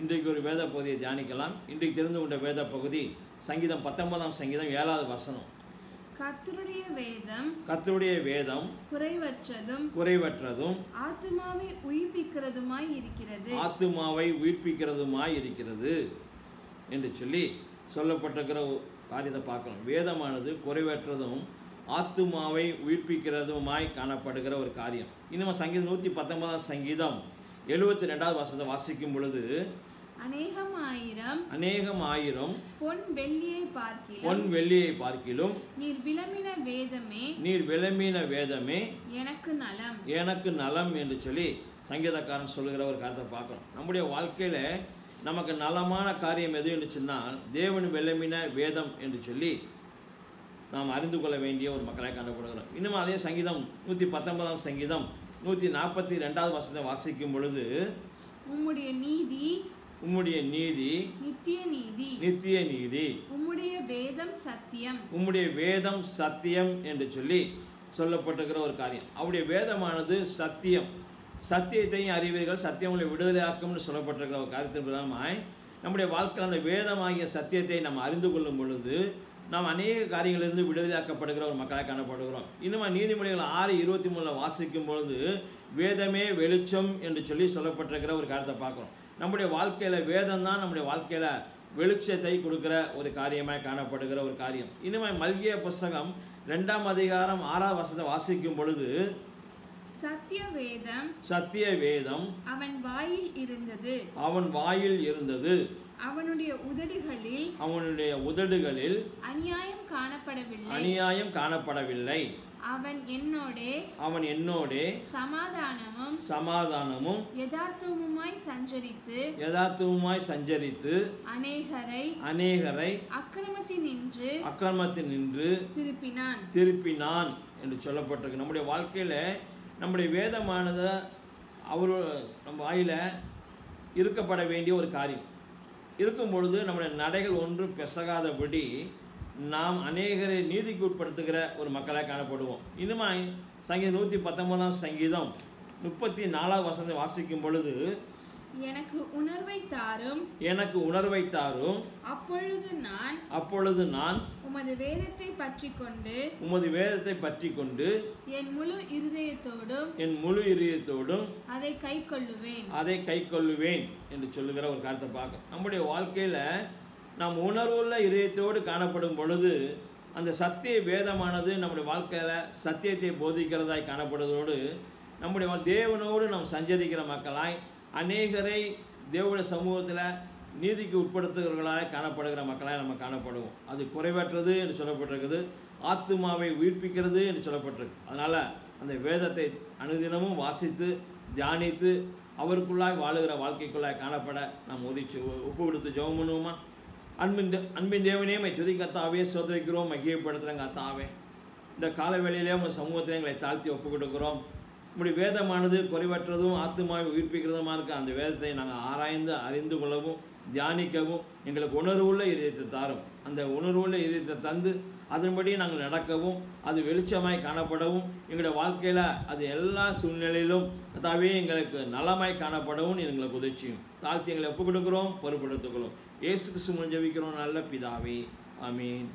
இன்றைக்கு ஒரு வேத பகுதியை தியானிக்கலாம். இன்றைக்கு தெரிந்து கொண்ட வேத பகுதி சங்கீதம் பத்தொன்பதாம் சங்கீதம் ஏழாவது வசனம். கர்த்தருடைய வேதம் கர்த்தருடைய வேதம் குறைவற்றதும் குறைவற்றதும் ஆத்துமாவை உயிர்ப்பிக்கிறதுமாய் இருக்கிறது. ஆத்துமாவை உயிர்ப்பிக்கிறதுமாய் இருக்கிறது என்று சொல்லி சொல்லப்பட்டிருக்கிற ஒரு காரியத்தை பார்க்கணும். வேதமானது குறைவற்றதும் ஆத்துமாவை உயிர்ப்பிக்கிறதுமாய் காணப்படுகிற ஒரு காரியம். இன்னும் சங்கீதம் நூற்றி பத்தொன்பதாம் சங்கீதம் எழுபத்தி ரெண்டாவது வசனத்தை வாசிக்கும் பொழுது அநேகம் ஆயிரம் அநேகம் ஆயிரம் பொன் வெள்ளியை பார்க்கிலும் பொன் வெள்ளியை பார்க்கிலும் நீர் விளம்பின வேதமே நீர் விளம்பின வேதமே எனக்கு நலம். எனக்கு நலம் என்று சொல்லி சங்கீதக்காரன் சொல்லுகிற ஒரு காரியத்தை பார்க்கணும். நம்முடைய வாழ்க்கையில் நமக்கு நலமான காரியம் எது என்று சொன்னால் தேவன் வெள்ளமின வேதம் என்று சொல்லி நாம் அறிந்து கொள்ள வேண்டிய ஒரு மக்களை கண்டுபிடுகிறோம் இன்னும் அதே சங்கீதம் நூற்றி பத்தொன்பதாம் சங்கீதம் நூற்றி நாற்பத்தி ரெண்டாவது வசனத்தை வாசிக்கும் பொழுது உம்முடைய நீதி உம்முடைய நீதி நித்திய நீதி நித்திய நீதி உம்முடைய வேதம் சத்தியம். உம்முடைய வேதம் சத்தியம் என்று சொல்லி சொல்லப்பட்டிருக்கிற ஒரு காரியம். அவருடைய வேதமானது சத்தியம். சத்தியத்தையும் அறிவீர்கள் சத்தியம் உங்களை விடுதலையாக்கும்னு சொல்லப்பட்டிருக்கிற ஒரு காரியத்தின் பிரதமாய் நம்முடைய வாழ்க்கையில் அந்த வேதமாகிய சத்தியத்தை நாம் அறிந்து கொள்ளும் பொழுது நாம் அநேக காரியங்களிலிருந்து விடுதலையாக்கப்படுகிற ஒரு மக்களை காணப்படுகிறோம். இன்னும் நீதிமொழிகள் ஆறு இருபத்தி மூணில் வாசிக்கும் பொழுது வேதமே வெளிச்சம் என்று சொல்லி சொல்லப்பட்டிருக்கிற ஒரு காரியத்தை பார்க்குறோம். நம்முடைய வாழ்க்கையில் வேதம் தான் நம்முடைய வாழ்க்கையில் வெளிச்சத்தை கொடுக்கிற ஒரு காரியமாய் காணப்படுகிற ஒரு காரியம். இனிமே மல்கிய புஸ்தகம் ரெண்டாம் அதிகாரம் ஆறாவது வசனத்தை வாசிக்கும் பொழுது சத்திய வேதம் சத்திய வேதம் அவன் வாயில் இருந்தது. அவன் வாயில் இருந்தது. அவனுடைய உதடுகளில் அவனுடைய உதடுகளில் அநியாயம் காணப்படவில்லை. அநியாயம் காணப்படவில்லை. அவன் என்னோடே அவன் என்னோடே சமாதானமும் சமாதானமும் யதார்த்தமுமாய் சஞ்சரித்து யதார்த்தமுமாய் சஞ்சரித்து அநேகரை அநேகரை அக்கிரமத்தினின்று அக்கிரமத்தில் நின்று திருப்பினான். திருப்பினான் என்று சொல்லப்பட்டிருக்கு. நம்முடைய வாழ்க்கையில் நம்முடைய வேதமானது அவர் நம்ம வாயில் இருக்கப்பட வேண்டிய ஒரு காரியம். இருக்கும் பொழுது நம்முடைய நடைகள் ஒன்றும் பெசகாதபடி நாம் அநேகரை நீதிக்கு உட்படுத்துகிற ஒரு மக்களாக காணப்படுவோம். இனிமாய் சங்கீதம் நூற்றி பத்தொன்பதாம் சங்கீதம் முப்பத்தி நாலாவது வசனத்தை வாசிக்கும் பொழுது எனக்கு உணர்வை தாரும். எனக்கு உணர்வை தாரும். அப்பொழுது நான் அப்பொழுது நான் உமது வேதத்தை பற்றி கொண்டு உமது வேதத்தை பற்றி கொண்டு என் முழு இருதயத்தோடும் என் முழு இதயத்தோடும் அதை கை கொள்ளுவேன் அதை கை கொள்ளுவேன் என்று சொல்லுகிற ஒரு காரியத்தை பார்க்க நம்முடைய வாழ்க்கையில் நாம் உணர்வுள்ள இதயத்தோடு காணப்படும் பொழுது அந்த சத்திய வேதமானது நம்முடைய வாழ்க்கையில் சத்தியத்தை போதிக்கிறதாய் காணப்படுவதோடு நம்முடைய தேவனோடு நாம் சஞ்சரிக்கிற மக்களாய் அநேகரை தேவனுடைய சமூகத்தில் நீதிக்கு உட்படுத்துகிறவர்களாக காணப்படுகிற மக்களாக நம்ம காணப்படுவோம். அது குறைவற்றது என்று சொல்லப்பட்டிருக்குது. ஆத்துமாவை உயிர்ப்பிக்கிறது என்று சொல்லப்பட்டிருக்கு. அதனால் அந்த வேதத்தை அனுதினமும் வாசித்து தியானித்து அவருக்குள்ளாய் வாழுகிற வாழ்க்கைக்குள்ளாய் காணப்பட நாம் உதிச்சு ஒப்பு கொடுத்து ஜெபம் பண்ணுவோமா? அன்பின் தே- அன்பின் தேவனே மை துதி கத்தாவே சோதரிக்கிறோம் மகிழ்ப்படுத்துகிறோம் கத்தாவே இந்த காலவேளையிலே உங்கள் சமூகத்தில் எங்களை தாழ்த்தி ஒப்பு கொடுக்குறோம். உங்களுடைய வேதமானது குறைவற்றதும் ஆத்மாவை உயிர்ப்பிக்கிறதுமா இருக்க. அந்த வேதத்தை நாங்கள் ஆராய்ந்து அறிந்து கொள்ளவும் தியானிக்கவும் எங்களுக்கு உணர்வுள்ள இதயத்தை தாரும். அந்த உணர்வுள்ள இதயத்தை தந்து அதன்படி நாங்கள் நடக்கவும் அது வெளிச்சமாய் காணப்படவும் எங்களுடைய வாழ்க்கையில் அது எல்லா சூழ்நிலையிலும் அதாவே எங்களுக்கு நலமாய் காணப்படவும் எங்களுக்கு உதவிச்சியும். தாழ்த்தி எங்களை ஒப்புக் கொடுக்குறோம் பொறுப்படுத்துக்கிறோம் கொள்ளும் இயேசு ஜபிக்கிறோம் நல்ல பிதாவே. அமீன்